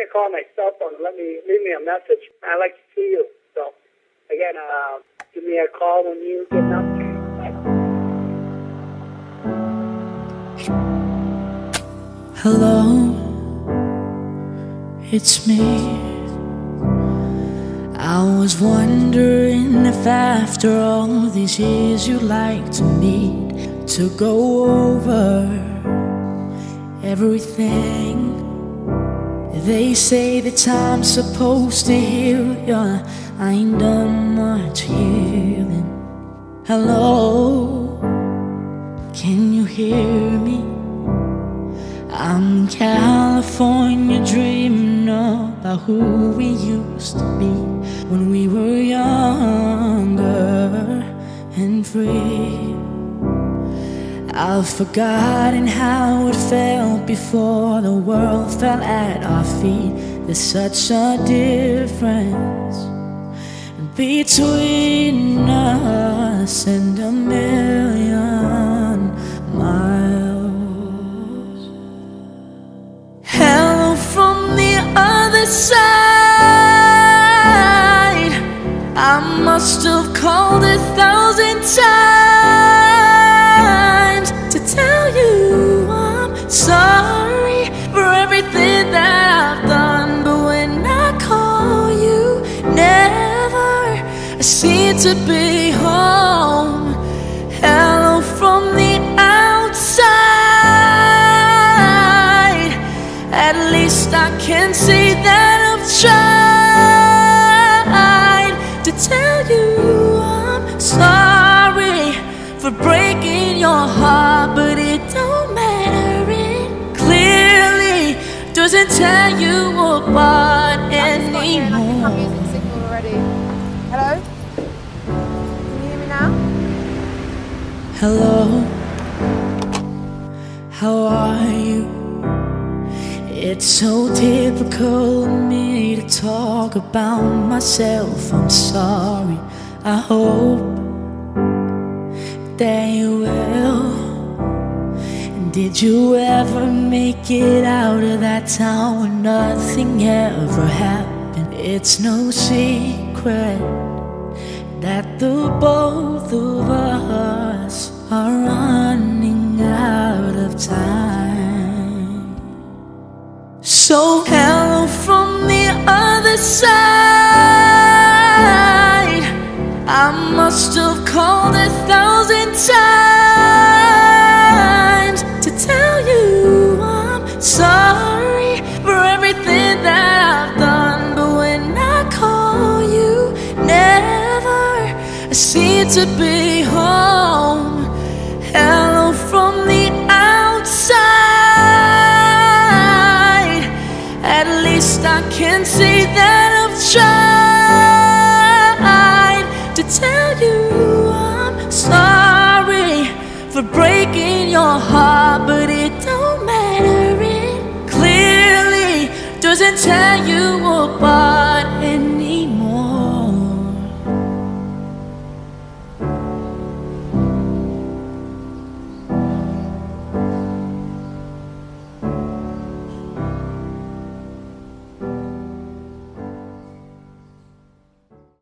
me a call on my cell phone let me leave me a message. I'd like to see you. So again, uh, give me a call when you get an opportunity. Hello, it's me. I was wondering if after all these years you'd like to meet to go over everything. They say that time's supposed to heal you. I ain't done much healing. Hello, can you hear me? I'm California dreaming about who we used to be when we were younger and free. I've forgotten how it before the world fell at our feet. There's such a difference between us and a million miles. Hello from the other side. I must have called a thousand times seem to be home. Hello from the outside. At least I can say that I've tried to tell you I'm sorry for breaking your heart, but it don't matter. It clearly doesn't tear you apart Hello, how are you? It's so typical of me to talk about myself. I'm sorry. I hope that you will. Did you ever make it out of that town where nothing ever happened? It's no secret that the both of us So hello from the other side. I must have called a thousand times to tell you I'm sorry for everything that I've done. But when I call you, never I seem to be home. Can say that I've tried to tell you I'm sorry for breaking your heart, but it don't matter. It clearly doesn't tear you apart.